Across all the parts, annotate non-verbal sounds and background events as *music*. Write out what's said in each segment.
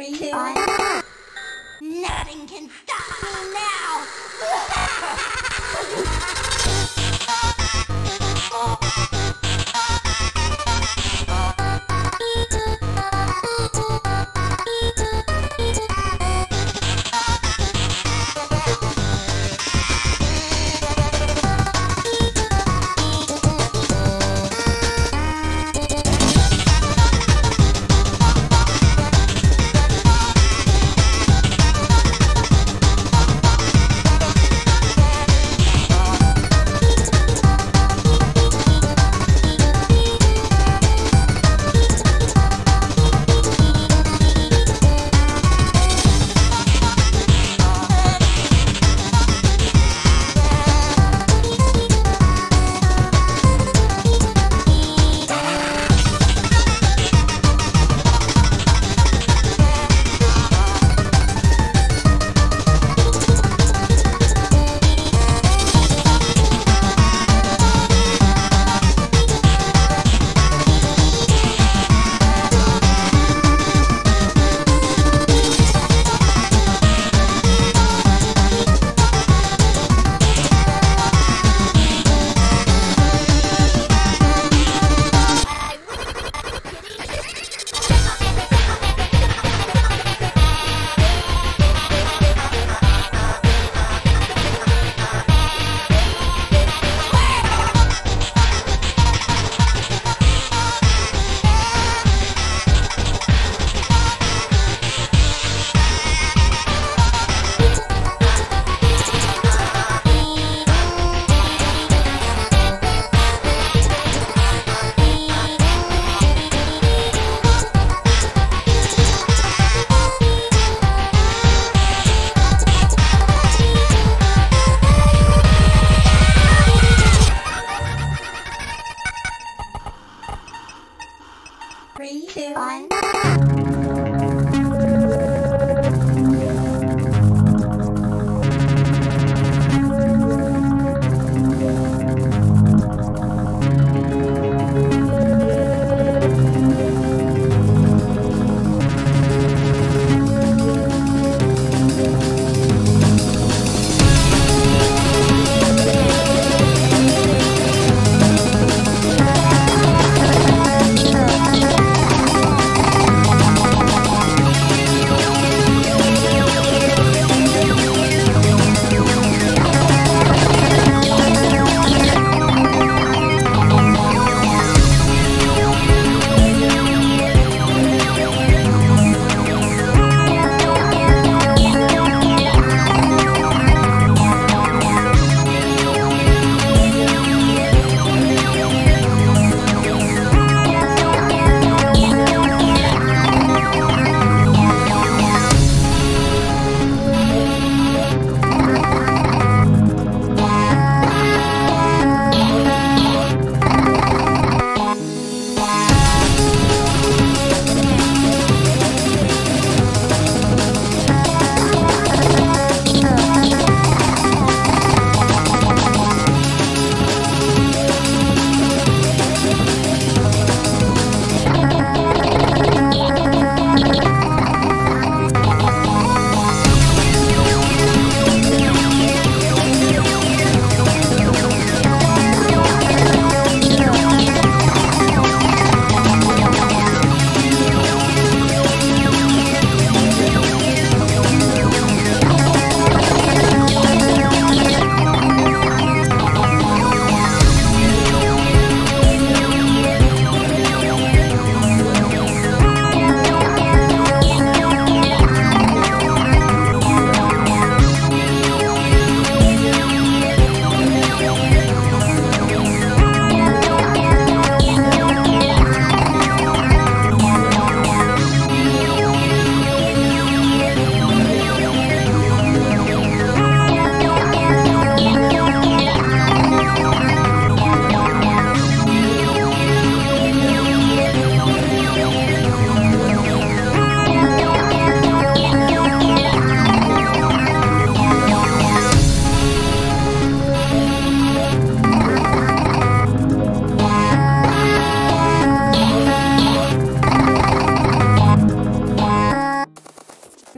three, two, Nothing can stop me now!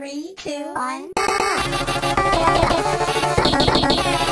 Three, two, one. *laughs*